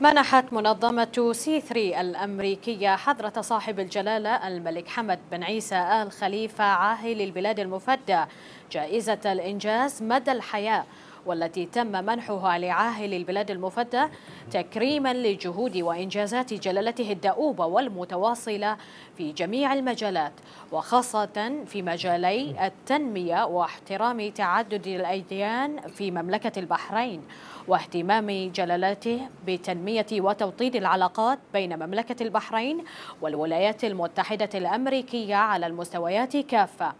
منحت منظمة سي 3 الأمريكية حضرة صاحب الجلالة الملك حمد بن عيسى آل خليفة عاهل البلاد المفدى جائزة الإنجاز مدى الحياة والتي تم منحها لعاهل البلاد المفدى تكريما لجهود وإنجازات جلالته الدؤوبة والمتواصلة في جميع المجالات وخاصة في مجالي التنمية واحترام تعدد الأديان في مملكة البحرين. واهتمام جلالته بتنمية وتوطيد العلاقات بين مملكة البحرين والولايات المتحدة الأمريكية على المستويات كافة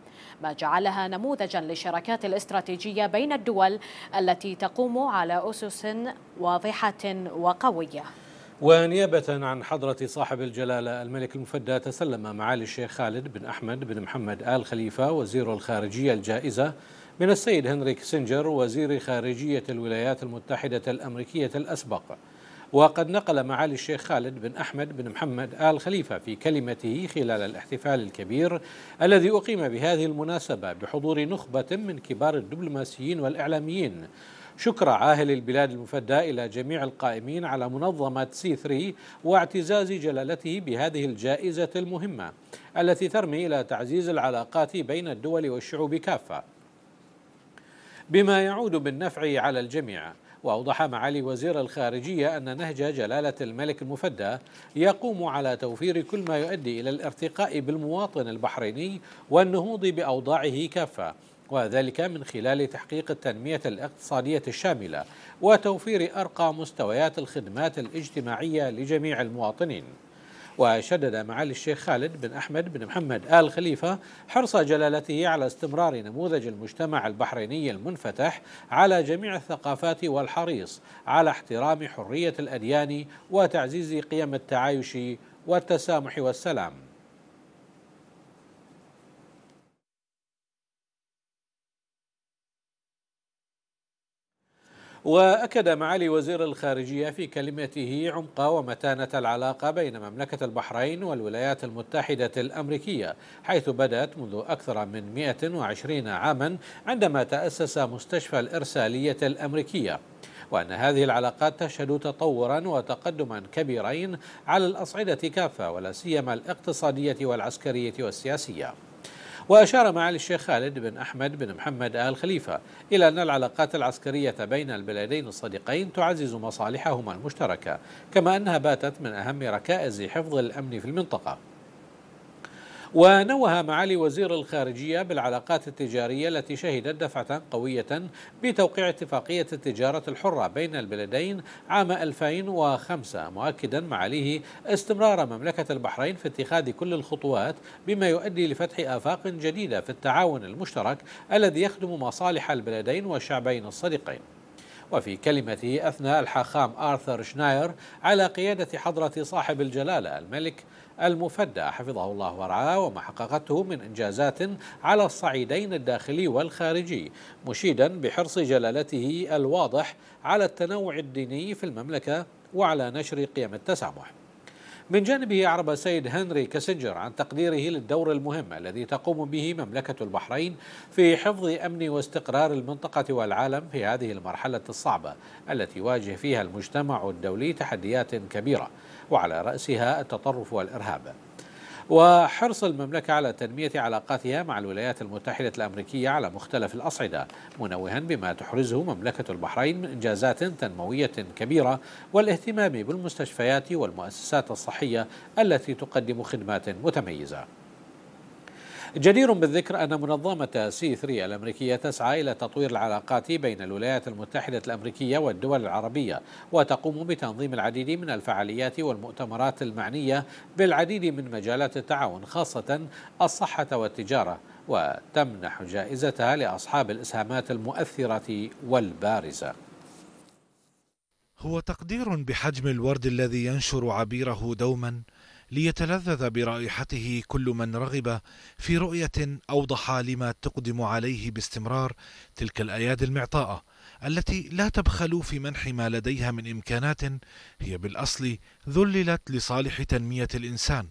ما جعلها نموذجا للشراكات الاستراتيجية بين الدول التي تقوم على أسس واضحة وقوية. ونيابة عن حضرة صاحب الجلالة الملك المفدى تسلم معالي الشيخ خالد بن أحمد بن محمد آل خليفة وزير الخارجية الجائزة من السيد هنري كيسنجر وزير خارجية الولايات المتحدة الأمريكية الأسبق. وقد نقل معالي الشيخ خالد بن أحمد بن محمد آل خليفة في كلمته خلال الاحتفال الكبير الذي أقيم بهذه المناسبة بحضور نخبة من كبار الدبلوماسيين والإعلاميين. شكر عاهل البلاد المفدى إلى جميع القائمين على منظمة C3 واعتزاز جلالته بهذه الجائزة المهمة التي ترمي إلى تعزيز العلاقات بين الدول والشعوب كافة. بما يعود بالنفع على الجميع وأوضح معالي وزير الخارجية أن نهج جلالة الملك المفدى يقوم على توفير كل ما يؤدي إلى الارتقاء بالمواطن البحريني والنهوض بأوضاعه كافة وذلك من خلال تحقيق التنمية الاقتصادية الشاملة وتوفير أرقى مستويات الخدمات الاجتماعية لجميع المواطنين. وشدد معالي الشيخ خالد بن أحمد بن محمد آل خليفة حرص جلالته على استمرار نموذج المجتمع البحريني المنفتح على جميع الثقافات والحريص على احترام حرية الأديان وتعزيز قيم التعايش والتسامح والسلام. وأكد معالي وزير الخارجية في كلمته عمق ومتانة العلاقة بين مملكة البحرين والولايات المتحدة الأمريكية حيث بدأت منذ أكثر من 120 عاما عندما تأسس مستشفى الإرسالية الأمريكية. وأن هذه العلاقات تشهد تطورا وتقدما كبيرين على الأصعدة كافة ولا سيما الاقتصادية والعسكرية والسياسية. وأشار معالي الشيخ خالد بن أحمد بن محمد آل خليفة إلى أن العلاقات العسكرية بين البلدين الصديقين تعزز مصالحهما المشتركة كما أنها باتت من أهم ركائز حفظ الأمن في المنطقة. ونوه معالي وزير الخارجية بالعلاقات التجارية التي شهدت دفعة قوية بتوقيع اتفاقية التجارة الحرة بين البلدين عام 2005 مؤكدا معاليه استمرار مملكة البحرين في اتخاذ كل الخطوات بما يؤدي لفتح آفاق جديدة في التعاون المشترك الذي يخدم مصالح البلدين والشعبين الصديقين. وفي كلمته أثنى الحاخام آرثر شناير على قيادة حضرة صاحب الجلالة الملك المفدى. حفظه الله ورعاه وما حققته من إنجازات على الصعيدين الداخلي والخارجي مشيدا بحرص جلالته الواضح على التنوع الديني في المملكة وعلى نشر قيم التسامح. من جانبه أعرب السيد هنري كاسنجر عن تقديره للدور المهم الذي تقوم به مملكة البحرين في حفظ أمن واستقرار المنطقة والعالم في هذه المرحلة الصعبة التي يواجه فيها المجتمع الدولي تحديات كبيرة وعلى رأسها التطرف والإرهاب. وحرص المملكة على تنمية علاقاتها مع الولايات المتحدة الأمريكية على مختلف الأصعدة منوها بما تحرزه مملكة البحرين من إنجازات تنموية كبيرة والاهتمام بالمستشفيات والمؤسسات الصحية التي تقدم خدمات متميزة. جدير بالذكر أن منظمة سي 3 الأمريكية تسعى إلى تطوير العلاقات بين الولايات المتحدة الأمريكية والدول العربية وتقوم بتنظيم العديد من الفعاليات والمؤتمرات المعنية بالعديد من مجالات التعاون خاصة الصحة والتجارة وتمنح جائزتها لأصحاب الإسهامات المؤثرة والبارزة. هو تقدير بحجم الورد الذي ينشر عبيره دوما؟ ليتلذذ برائحته كل من رغب في رؤية أوضح لما تقدم عليه باستمرار تلك الأيادي المعطاءة التي لا تبخل في منح ما لديها من إمكانات هي بالأصل ذللت لصالح تنمية الإنسان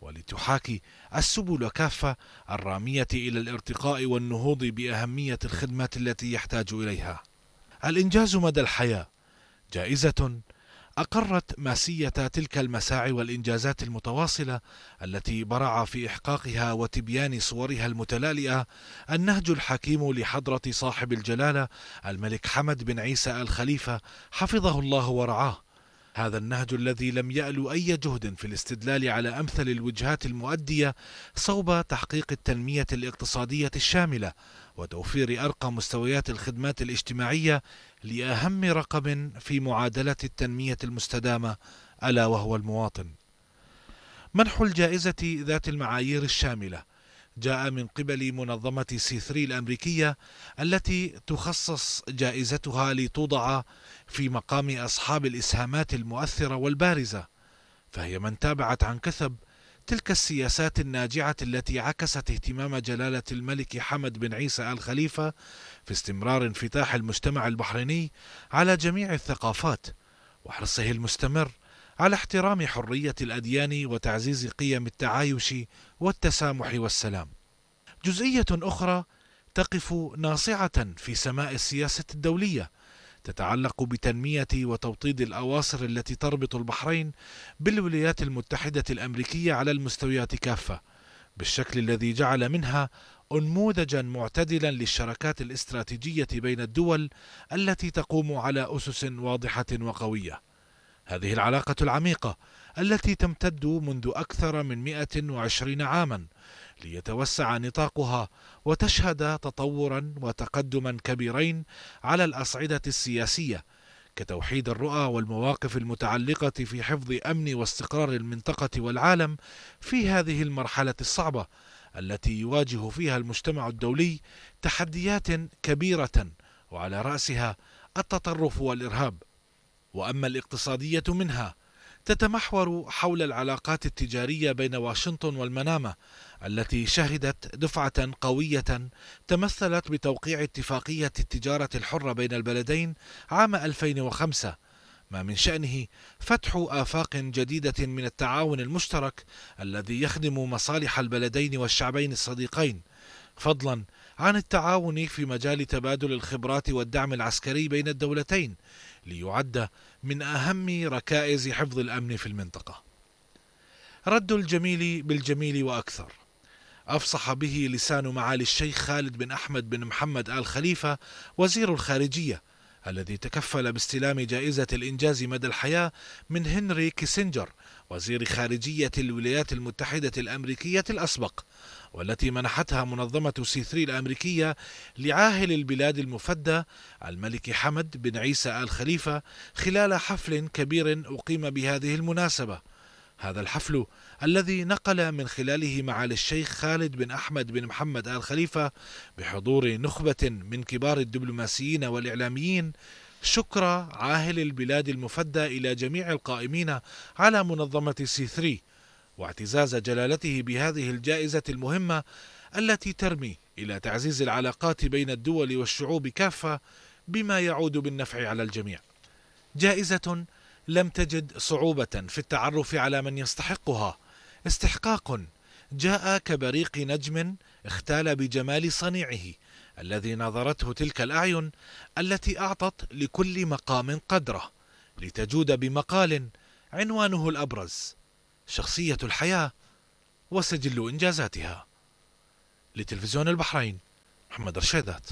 ولتحاكي السبل كافة الرامية إلى الارتقاء والنهوض بأهمية الخدمات التي يحتاج إليها. الإنجاز مدى الحياة جائزة أقرت ماسية تلك المساعي والإنجازات المتواصلة التي برع في إحقاقها وتبيان صورها المتلالئة النهج الحكيم لحضرة صاحب الجلالة الملك حمد بن عيسى الخليفة حفظه الله ورعاه. هذا النهج الذي لم يألو أي جهد في الاستدلال على أمثل الوجهات المؤدية صوب تحقيق التنمية الاقتصادية الشاملة وتوفير أرقى مستويات الخدمات الاجتماعية لأهم رقم في معادلة التنمية المستدامة ألا وهو المواطن. منح الجائزة ذات المعايير الشاملة جاء من قبل منظمة سي 3 الأمريكية التي تخصص جائزتها لتوضع في مقام أصحاب الإسهامات المؤثرة والبارزة. فهي من تابعت عن كثب تلك السياسات الناجعة التي عكست اهتمام جلالة الملك حمد بن عيسى الخليفة في استمرار انفتاح المجتمع البحريني على جميع الثقافات وحرصه المستمر على احترام حرية الأديان وتعزيز قيم التعايش والتسامح والسلام. جزئية أخرى تقف ناصعة في سماء السياسة الدولية تتعلق بتنمية وتوطيد الأواصر التي تربط البحرين بالولايات المتحدة الأمريكية على المستويات كافة بالشكل الذي جعل منها أنموذجا معتدلا للشراكات الاستراتيجية بين الدول التي تقوم على أسس واضحة وقوية هذه العلاقة العميقة التي تمتد منذ أكثر من 120 عاما ليتوسع نطاقها وتشهد تطورا وتقدما كبيرين على الأصعدة السياسية كتوحيد الرؤى والمواقف المتعلقة في حفظ أمن واستقرار المنطقة والعالم في هذه المرحلة الصعبة التي يواجه فيها المجتمع الدولي تحديات كبيرة وعلى رأسها التطرف والإرهاب. وأما الاقتصادية منها تتمحور حول العلاقات التجارية بين واشنطن والمنامة التي شهدت دفعة قوية تمثلت بتوقيع اتفاقية التجارة الحرة بين البلدين عام 2005 ما من شأنه فتح آفاق جديدة من التعاون المشترك الذي يخدم مصالح البلدين والشعبين الصديقين فضلا عن التعاون في مجال تبادل الخبرات والدعم العسكري بين الدولتين ليعد من أهم ركائز حفظ الأمن في المنطقة. رد الجميل بالجميل وأكثر. أفصح به لسان معالي الشيخ خالد بن أحمد بن محمد آل خليفة وزير الخارجية الذي تكفل باستلام جائزة الإنجاز مدى الحياة من هنري كيسنجر وزير خارجية الولايات المتحدة الأمريكية الأسبق والتي منحتها منظمة سي 3 الأمريكية لعاهل البلاد المفدى الملك حمد بن عيسى آل خليفة خلال حفل كبير أقيم بهذه المناسبة. هذا الحفل الذي نقل من خلاله معالي الشيخ خالد بن أحمد بن محمد آل خليفة بحضور نخبة من كبار الدبلوماسيين والإعلاميين شكر عاهل البلاد المفدى إلى جميع القائمين على منظمة سي 3 واعتزاز جلالته بهذه الجائزة المهمة التي ترمي إلى تعزيز العلاقات بين الدول والشعوب كافة بما يعود بالنفع على الجميع. جائزة لم تجد صعوبة في التعرف على من يستحقها، استحقاق. جاء كبريق نجم اختال بجمال صنيعه الذي نظرته تلك الأعين التي أعطت لكل مقام قدره لتجود بمقال عنوانه الأبرز شخصية الحياة وسجل إنجازاتها. لتلفزيون البحرين محمد رشيدات.